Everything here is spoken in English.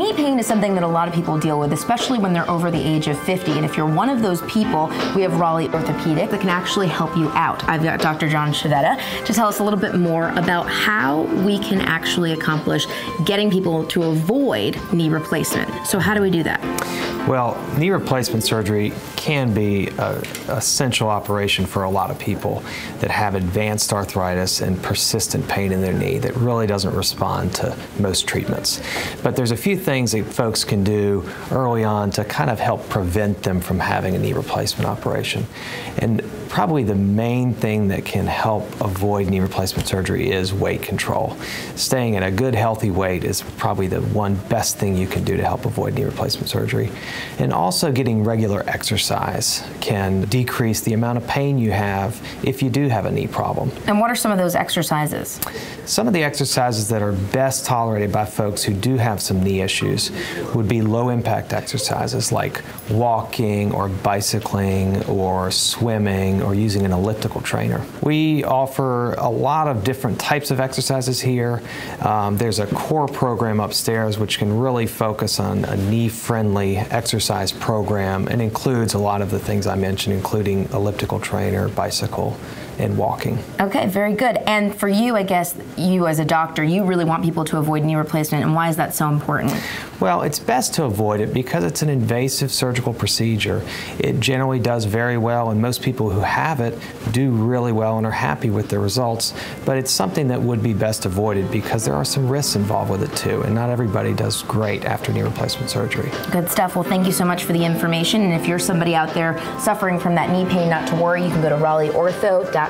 Knee pain is something that a lot of people deal with, especially when they're over the age of 50. And if you're one of those people, we have Raleigh Orthopaedic that can actually help you out. I've got Dr. John Chiavetta to tell us a little bit more about how we can actually accomplish getting people to avoid knee replacement. So, how do we do that? Well, knee replacement surgery can be an essential operation for a lot of people that have advanced arthritis and persistent pain in their knee that really doesn't respond to most treatments. But there's a few things that folks can do early on to kind of help prevent them from having a knee replacement operation. And probably the main thing that can help avoid knee replacement surgery is weight control. Staying at a good healthy weight is probably the one best thing you can do to help avoid knee replacement surgery. And also getting regular exercise can decrease the amount of pain you have if you do have a knee problem. And what are some of those exercises? Some of the exercises that are best tolerated by folks who do have some knee issues would be low impact exercises like walking or bicycling or swimming or using an elliptical trainer. We offer a lot of different types of exercises here. Um, there's a core program upstairs which can really focus on a knee-friendly exercise program and includes a lot of the things I mentioned, including elliptical trainer, bicycle, and walking. Okay, very good. And for you, I guess, you as a doctor, you really want people to avoid knee replacement, and why is that so important? Well, it's best to avoid it because it's an invasive surgical procedure. It generally does very well, and most people who have it do really well and are happy with the results. But it's something that would be best avoided because there are some risks involved with it too, and not everybody does great after knee replacement surgery. Good stuff. Well, thank you so much for the information. And if you're somebody out there suffering from that knee pain, not to worry, you can go to RaleighOrtho.com